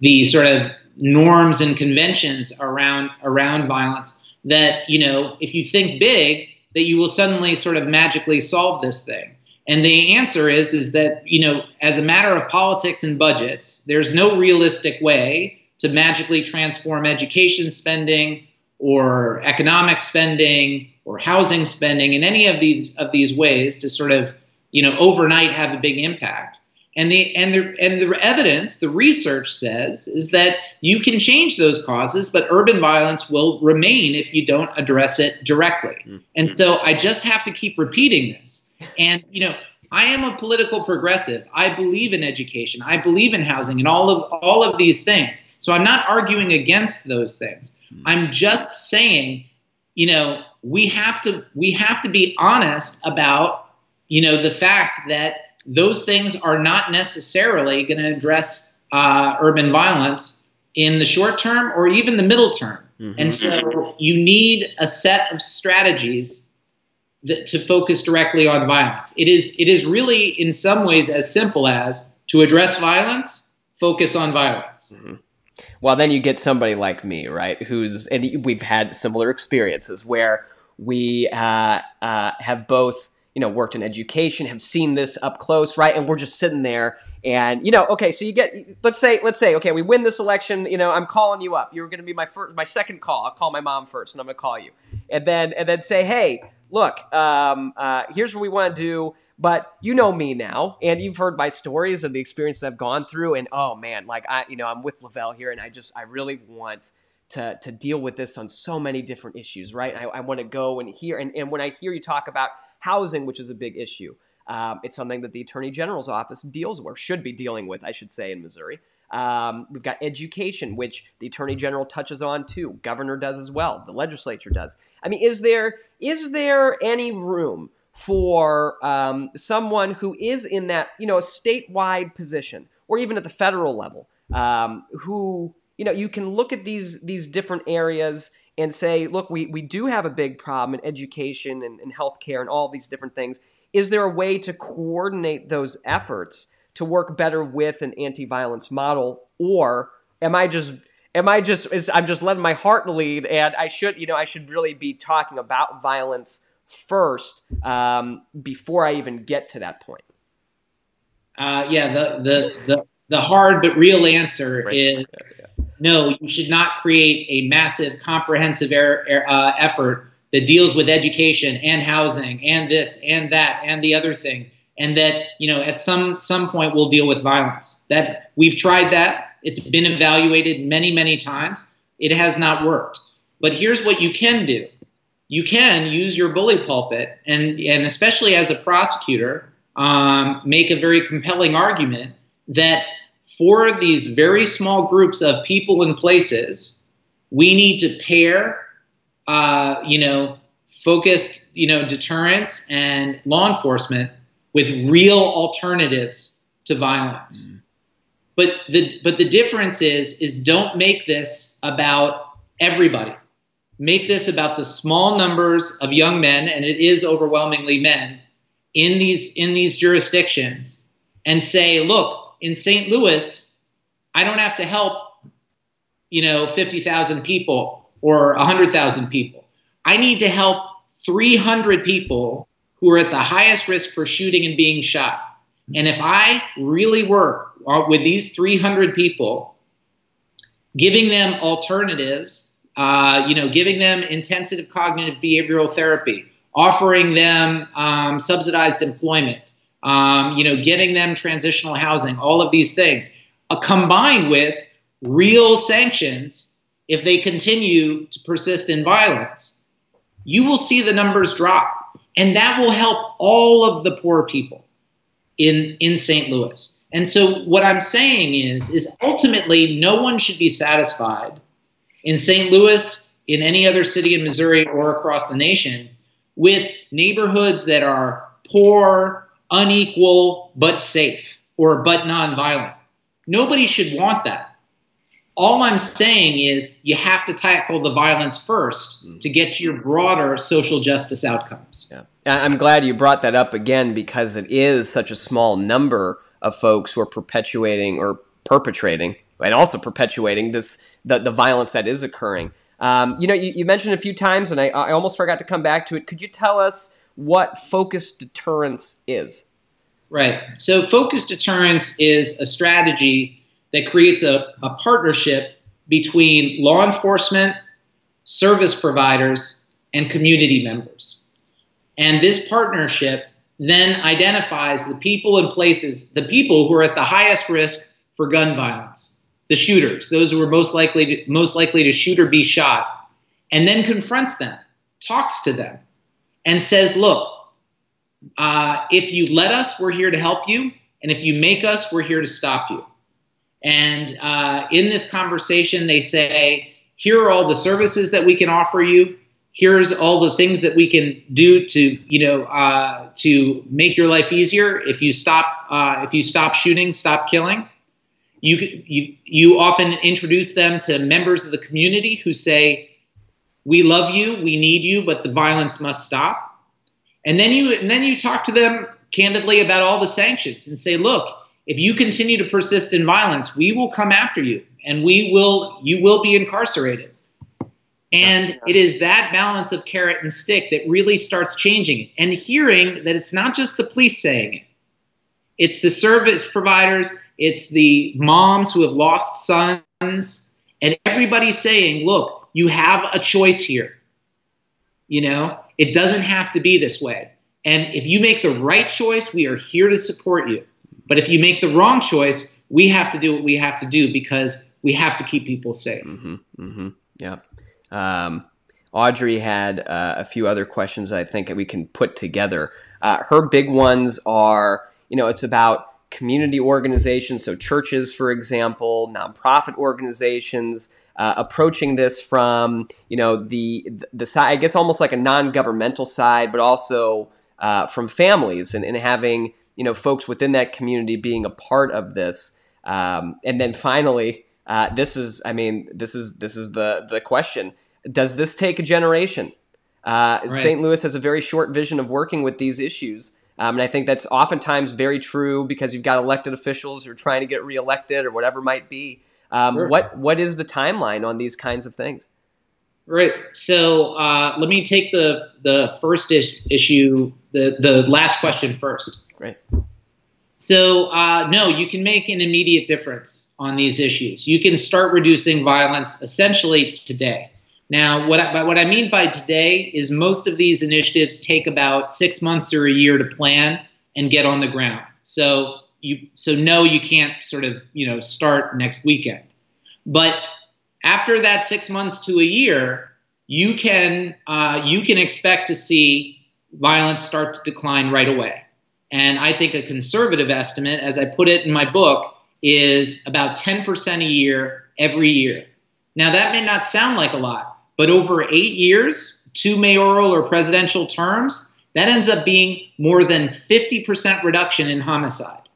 the sort of norms and conventions around around violence that you know if you think big that you will suddenly sort of magically solve this thing And the answer is is that you know, as a matter of politics and budgets, there's no realistic way to magically transform education spending or economic spending or housing spending in any of these of these ways to sort of you know overnight have a big impact. And the and the and the evidence, the research says is that you can change those causes, but urban violence will remain if you don't address it directly. Mm-hmm. And so I just have to keep repeating this. And you know, I am a political progressive. I believe in education. I believe in housing and all of all of these things. So I'm not arguing against those things. Mm-hmm. I'm just saying, you know, we have to we have to be honest about, you know, the fact that those things are not necessarily going to address uh, urban violence in the short term or even the middle term. Mm-hmm. And so you need a set of strategies to focus directly on violence. It is it is really in some ways as simple as to address violence, focus on violence. Mm-hmm. Well, then you get somebody like me, right? Who's and we've had similar experiences where we uh, uh, have both you know, worked in education, have seen this up close, right? And we're just sitting there and, you know, okay, so you get, let's say, let's say, okay, we win this election, you know, I'm calling you up. You're going to be my first, my second call. I'll call my mom first and I'm going to call you. And then, and then say, hey, look, um, uh, here's what we want to do. But you know me now, and you've heard my stories and the experiences I've gone through. And oh man, like I, you know, I'm with Lavelle here, and I just, I really want to to deal with this on so many different issues, right? I, I want to go and hear, and, and when I hear you talk about housing, which is a big issue. Um, it's something that the Attorney General's office deals with, or should be dealing with, I should say, in Missouri. Um, we've got education, which the Attorney General touches on too. Governor does as well. The legislature does. I mean, is there is there any room for um, someone who is in that you know a statewide position, or even at the federal level, um, who you know you can look at these these different areas and say, look, we, we do have a big problem in education and, and healthcare and all these different things. Is there a way to coordinate those efforts to work better with an anti-violence model, or am I just am I just is, I'm just letting my heart lead, and I should you know I should really be talking about violence first um, before I even get to that point. Uh, yeah, the the the the hard but real answer right. is yeah. no, you should not create a massive, comprehensive er, er, uh, effort that deals with education and housing and this and that and the other thing. And that, you know, at some some point we'll deal with violence. That we've tried that. It's been evaluated many, many times. It has not worked. But here's what you can do. You can use your bully pulpit and and especially as a prosecutor, um, make a very compelling argument that for these very small groups of people and places, we need to pair, uh, you know, focused, you know, deterrence and law enforcement with real alternatives to violence. Mm. But the but the difference is is don't make this about everybody. Make this about the small numbers of young men, and it is overwhelmingly men in these in these jurisdictions, and say, look, in St. Louis, I don't have to help, you know, 50,000 people or 100,000 people. I need to help 300 people who are at the highest risk for shooting and being shot. And if I really work with these 300 people, giving them alternatives, uh, you know, giving them intensive cognitive behavioral therapy, offering them um, subsidized employment, um, you know, getting them transitional housing, all of these things, uh, combined with real sanctions if they continue to persist in violence, you will see the numbers drop. And that will help all of the poor people in, in St. Louis. And so what I'm saying is, is ultimately no one should be satisfied in St. Louis, in any other city in Missouri or across the nation, with neighborhoods that are poor, unequal but safe or but nonviolent. Nobody should want that. All I'm saying is you have to tackle the violence first mm. to get to your broader social justice outcomes. Yeah. I'm glad you brought that up again because it is such a small number of folks who are perpetuating or perpetrating and also perpetuating this the, the violence that is occurring. Um, you know, you, you, mentioned a few times, and I, I almost forgot to come back to it. Could you tell us what focused deterrence is. Right. So focused deterrence is a strategy that creates a, a partnership between law enforcement, service providers, and community members. And this partnership then identifies the people and places, the people who are at the highest risk for gun violence, the shooters, those who are most likely to, most likely to shoot or be shot, and then confronts them, talks to them, and says, look, uh, if you let us, we're here to help you. And if you make us, we're here to stop you. And uh, in this conversation, they say, here are all the services that we can offer you. Here's all the things that we can do to, you know, uh, to make your life easier. If you stop, uh, if you stop shooting, stop killing. You, you, you often introduce them to members of the community who say, we love you, we need you, but the violence must stop. And then you and then you talk to them candidly about all the sanctions and say, look, if you continue to persist in violence, we will come after you and we will you will be incarcerated. And it is that balance of carrot and stick that really starts changing and hearing that it's not just the police saying it. It's the service providers, it's the moms who have lost sons, and everybody saying, look, you have a choice here. You know, it doesn't have to be this way. And if you make the right choice, we are here to support you. But if you make the wrong choice, we have to do what we have to do because we have to keep people safe. Mm-hmm, mm-hmm, yeah. Um, Audrey had uh, a few other questions I think that we can put together. Uh, her big ones are, you know, it's about community organizations, so churches, for example, nonprofit organizations, uh, approaching this from you know the the side, I guess almost like a non-governmental side, but also uh, from families and, and having you know folks within that community being a part of this. Um, and then finally, uh, this is I mean this is this is the the question: Does this take a generation? Uh, right. St. Louis has a very short vision of working with these issues. Um, and I think that's oftentimes very true because you've got elected officials who are trying to get reelected or whatever might be. Um, sure. What what is the timeline on these kinds of things? Right. So uh, let me take the the first is- issue, the the last question first. Right. So uh, no, you can make an immediate difference on these issues. You can start reducing violence essentially today. Now, what I, what I mean by today is most of these initiatives take about six months or a year to plan and get on the ground. So you so no you can't sort of you know start next weekend but after that six months to a year you can uh, you can expect to see violence start to decline right away. And i think a conservative estimate as i put it in my book is about 10% a year every year. Now that may not sound like a lot but over eight years two mayoral or presidential terms that ends up being more than 50% reduction in homicide.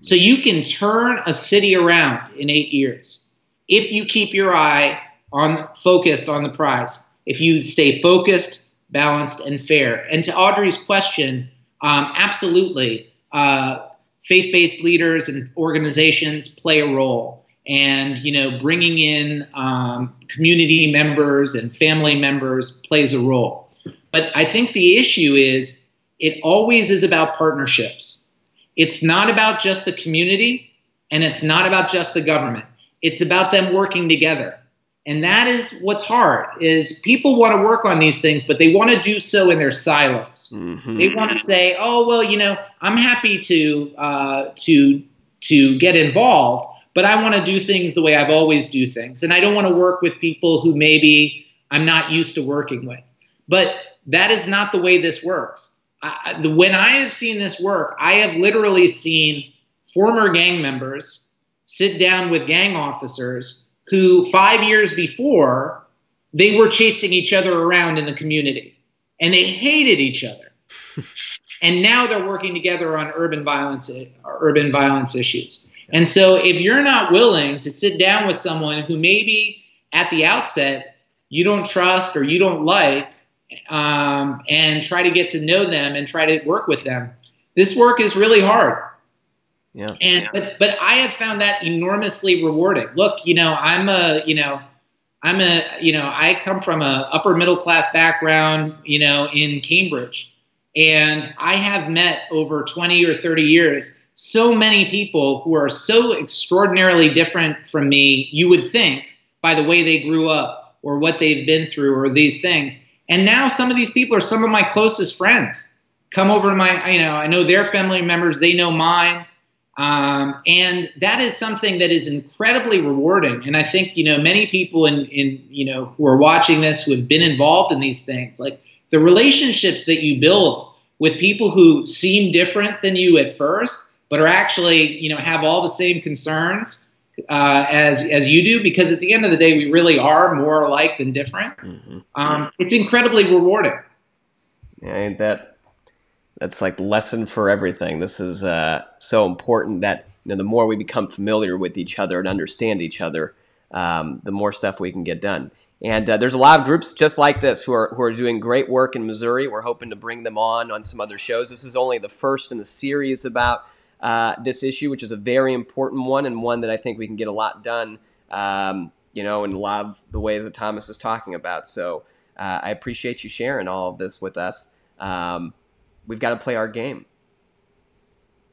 So you can turn a city around in eight years if you keep your eye on focused on the prize. If you stay focused, balanced, and fair. And to Audrey's question, um, absolutely, uh, faith-based leaders and organizations play a role. And you know, bringing in um, community members and family members plays a role. But I think the issue is it always is about partnerships it's not about just the community and it's not about just the government. It's about them working together. And that is what's hard is people want to work on these things, but they want to do so in their silos. Mm-hmm. They want to say, "Oh, well, you know, I'm happy to uh, to to get involved, but I want to do things the way I've always do things, and I don't want to work with people who maybe I'm not used to working with." But that is not the way this works. I, when I have seen this work, I have literally seen former gang members sit down with gang officers who five years before they were chasing each other around in the community and they hated each other. and now they're working together on urban violence urban violence issues. And so if you're not willing to sit down with someone who maybe at the outset you don't trust or you don't like um, and try to get to know them and try to work with them. This work is really hard. Yeah. And yeah. but but I have found that enormously rewarding. Look, you know, I'm a you know, I'm a you know, I come from a upper middle class background, you know, in Cambridge, And I have met over 20 or 30 years so many people who are so extraordinarily different from me, you would think, by the way they grew up or what they've been through or these things. And now some of these people are some of my closest friends. Come over to my, you know, I know their family members, they know mine. Um, and that is something that is incredibly rewarding. And I think, you know, many people in, in, you know, who are watching this, who have been involved in these things, like the relationships that you build with people who seem different than you at first, but are actually, you know, have all the same concerns uh, as as you do, because at the end of the day, we really are more alike than different. Mm-hmm. Um, it's incredibly rewarding. Yeah, ain't that that's like lesson for everything. This is uh, so important that you know the more we become familiar with each other and understand each other, um, the more stuff we can get done. And uh, there's a lot of groups just like this who are who are doing great work in Missouri. We're hoping to bring them on on some other shows. This is only the first in a series about uh, this issue, which is a very important one and one that I think we can get a lot done. Um, you know, in a lot of the ways that Thomas is talking about. So uh, I appreciate you sharing all of this with us. Um, we've got to play our game.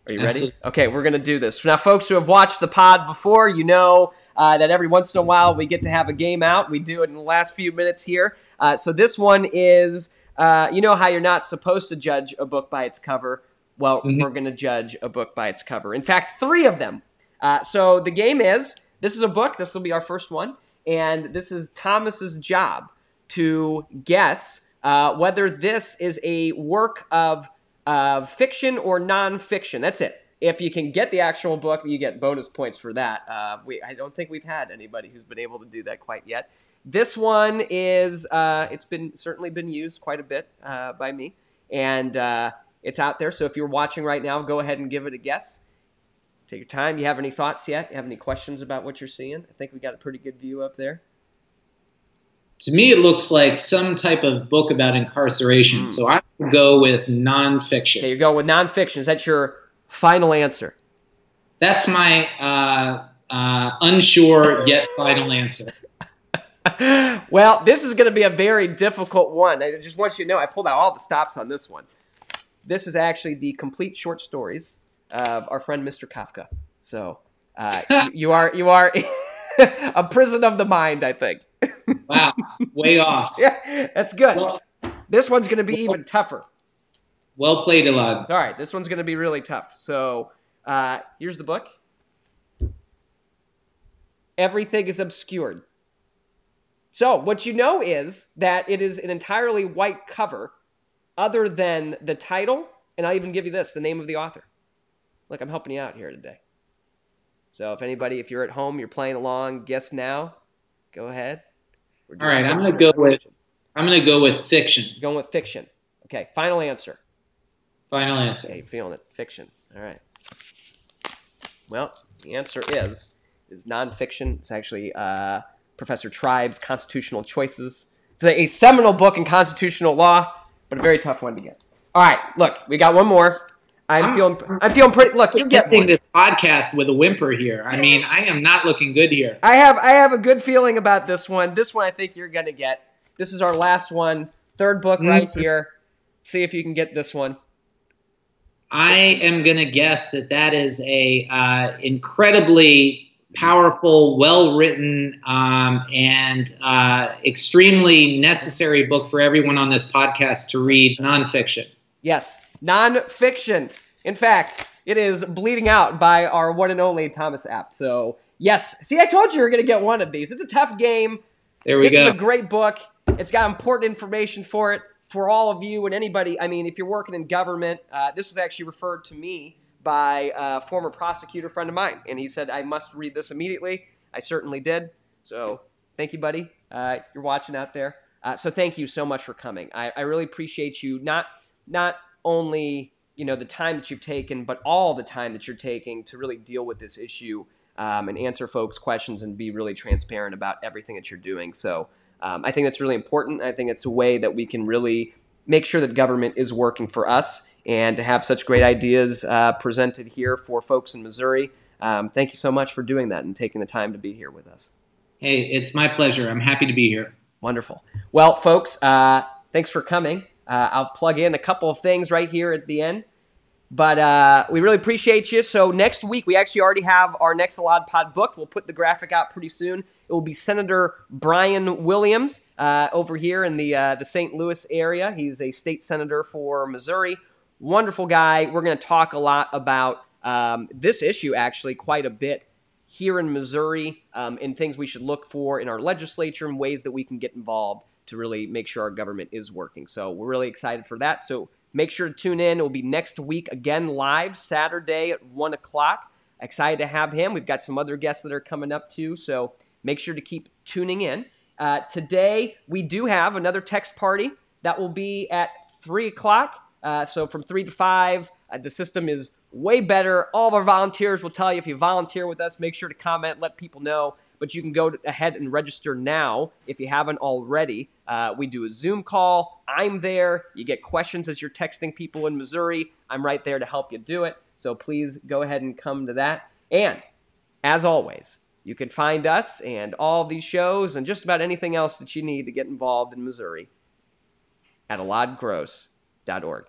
Are you Absolutely. ready? Okay, we're going to do this. Now, folks who have watched the pod before, you know uh, that every once in a while we get to have a game out. We do it in the last few minutes here. Uh, so this one is, uh, you know how you're not supposed to judge a book by its cover. Well, mm-hmm. we're going to judge a book by its cover. In fact, three of them. Uh, so the game is this is a book. This will be our first one, and this is Thomas's job to guess uh, whether this is a work of uh, fiction or nonfiction. That's it. If you can get the actual book, you get bonus points for that. Uh, we, I don't think we've had anybody who's been able to do that quite yet. This one is, uh, it's been certainly been used quite a bit uh, by me, and it's out there. So if you're watching right now, go ahead and give it a guess. Take your time. You have any thoughts yet? You have any questions about what you're seeing? I think we got a pretty good view up there to me, it looks like some type of book about incarceration. Mm. So I go with nonfiction. Okay, you go with nonfiction. Is that your final answer? That's my uh, uh, unsure yet final answer. well, this is going to be a very difficult one. I just want you to know I pulled out all the stops on this one. This is actually the complete short stories of our friend Mr. Kafka. So uh, you, you are you are a prison of the mind, I think. wow, way off. Yeah, that's good. Well, this one's going to be well, even tougher. Well played, Elad. All right, this one's going to be really tough. So uh, here's the book. Everything is obscured. So what you know is that it is an entirely white cover, other than the title, and I'll even give you this: the name of the author. Look, I'm helping you out here today. So if anybody, if you're at home, you're playing along, guess now. Go ahead. All right, I'm gonna go with I'm gonna go with fiction. Going with fiction. Okay, final answer. Final answer. Okay, feeling it. Fiction. All right. Well, the answer is is nonfiction. It's actually uh, Professor Tribe's Constitutional Choices. It's a, a seminal book in constitutional law, but a very tough one to get. All right, look, we got one more. I'm, I'm feeling. I'm feeling pretty. Look, you get this podcast with a whimper here. I mean, I am not looking good here. I have. I have a good feeling about this one. This one, I think you're gonna get. This is our last one. Third book mm-hmm. right here. See if you can get this one. I am gonna guess that that is a uh, incredibly powerful, well written, um, and uh, extremely necessary book for everyone on this podcast to read nonfiction. Yes, nonfiction. In fact, it is Bleeding Out by our one and only Thomas Abt. So, yes. See, I told you you were going to get one of these. It's a tough game. There we this go. This is a great book. It's got important information for it for all of you and anybody. I mean, if you're working in government, uh, this was actually referred to me by a former prosecutor friend of mine, and he said I must read this immediately. I certainly did. So, thank you, buddy. Uh, you're watching out there. Uh, so, thank you so much for coming. I, I really appreciate you not not only you know the time that you've taken, but all the time that you're taking to really deal with this issue um, and answer folks' questions and be really transparent about everything that you're doing. So um, I think that's really important. I think it's a way that we can really make sure that government is working for us and to have such great ideas uh, presented here for folks in Missouri. Um, thank you so much for doing that and taking the time to be here with us. Hey, it's my pleasure. I'm happy to be here. Wonderful. Well, folks, uh, thanks for coming. Uh, I'll plug in a couple of things right here at the end. But uh, we really appreciate you. So next week, we actually already have our next Elad Pod booked. We'll put the graphic out pretty soon. It will be Senator Brian Williams uh, over here in the uh, the St. Louis area. He's a state senator for Missouri. Wonderful guy. We're going to talk a lot about um, this issue actually quite a bit here in Missouri um, and things we should look for in our legislature and ways that we can get involved to really make sure our government is working. So we're really excited for that. So Make sure to tune in. It will be next week again live Saturday at one o'clock. Excited to have him. We've got some other guests that are coming up too, so make sure to keep tuning in. Uh, today we do have another text party that will be at three o'clock. Uh, so from three to five, uh, the system is way better. All of our volunteers will tell you if you volunteer with us, make sure to comment, let people know but you can go ahead and register now if you haven't already. Uh, we do a Zoom call. I'm there. You get questions as you're texting people in Missouri. I'm right there to help you do it. So please go ahead and come to that. And as always, you can find us and all these shows and just about anything else that you need to get involved in Missouri at eladgross.org.